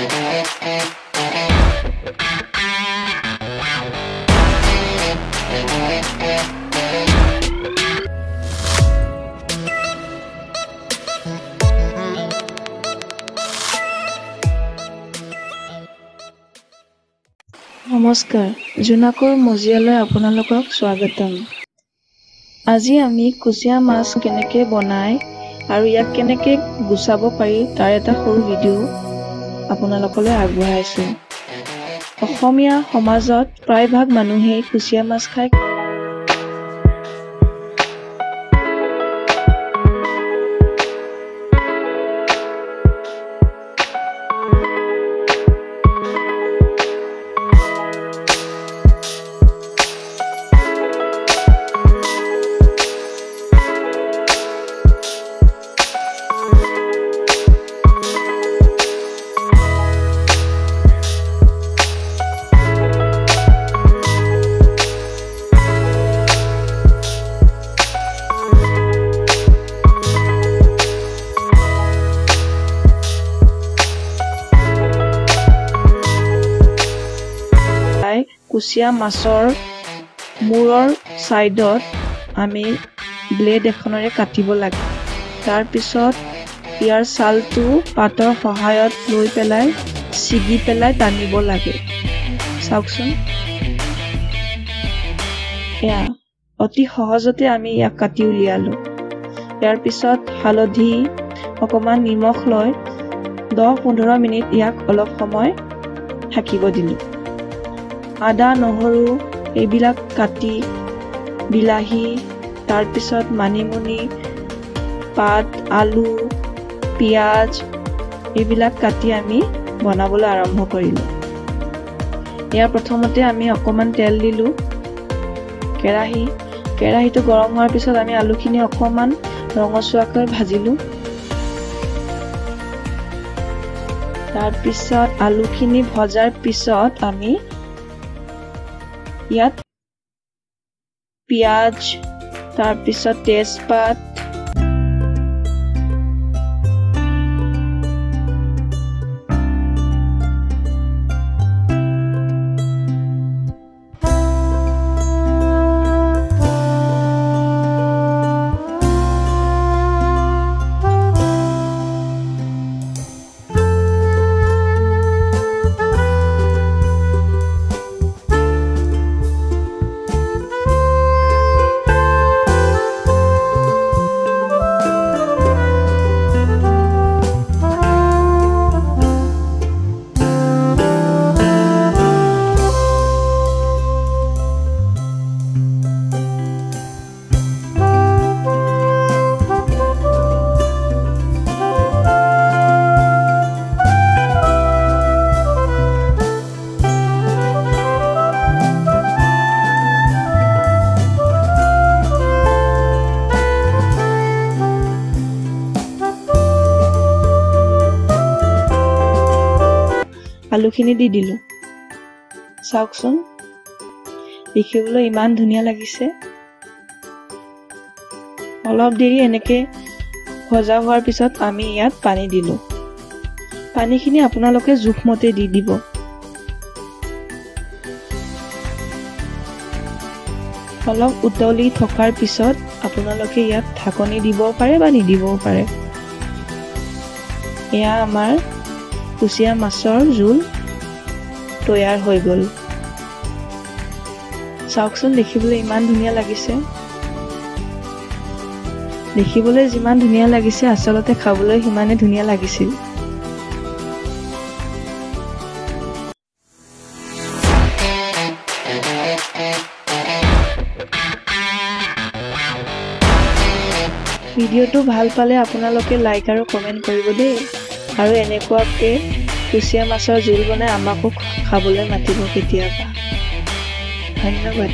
নমস্কাৰ জোনাকৰ মজিয়ালৈ আপোনালোকক স্বাগতম। আজি আমি কুচিয়া মাছ কেনেকৈ বনাই আৰু ইয়াক কেনেকৈ গুচাব পাৰি তাৰ এটা সৰু ভিডিঅ' আপোনালোকলৈ আগবঢ়াইছোঁ। অসমীয়া সমাজত প্ৰায়ভাগ মানুহেই কুচিয়া মাছ খাই কুচিয়া মাছৰ মূৰৰ ছাইডত আমি ব্লেড এখনেৰে কাটিব লাগে। তাৰপিছত ইয়াৰ ছালটো পাতৰ সহায়ত লৈ পেলাই ছিগি পেলাই টানিব লাগে। চাওকচোন। এয়া অতি সহজতে আমি ইয়াক কাটি উলিয়ালোঁ। ইয়াৰ পিছত হালধি অকণমান নিমখ লৈ দহ পোন্ধৰ মিনিট ইয়াক অলপ সময় থাকিব দিলোঁ। আদা নহৰু এইবিলাক কাটি বিলাহী তাৰপিছত মানিমুনি পাত আলু পিঁয়াজ এইবিলাক কাটি আমি বনাবলৈ আৰম্ভ কৰিলোঁ। ইয়াৰ প্ৰথমতে আমি অকণমান তেল দিলোঁ। কেৰাহী কেৰাহীটো গৰম হোৱাৰ পিছত আমি আলুখিনি অকণমান ৰঙচুৱাকৈ ভাজিলোঁ। তাৰপিছত আলুখিনি ভজাৰ পিছত আমি ইয়াত পিঁয়াজ তাৰপিছত তেজপাত আলুখিনি দি দিলোঁ। চাওকচোন। দেখিবলৈ ইমান ধুনীয়া লাগিছে। অলপ দেৰি এনেকৈ ভজা হোৱাৰ পিছত আমি ইয়াত পানী দিলোঁ। পানীখিনি আপোনালোকে জোখমতে দি দিব। অলপ উতলি থকাৰ পিছত আপোনালোকে ইয়াত ঢাকনি দিব পাৰে বা নিদিবও পাৰে। এয়া আমাৰ কুচিয়া মাছৰ জোল তৈয়াৰ হৈ গ'ল। চাওকচোন দেখিবলৈ ইমান ধুনীয়া লাগিছে। দেখিবলৈ যিমান ধুনীয়া লাগিছে আচলতে খাবলৈ সিমানে ধুনীয়া লাগিছিল। ভিডিঅ'টো ভাল পালে আপোনালোকে লাইক আৰু কমেণ্ট কৰিব দেই। আৰু এনেকুৱাকৈ কুচিয়া মাছৰ জোল বনাই আমাকো খাবলৈ মাতিব কেতিয়াবা। ধন্যবাদ।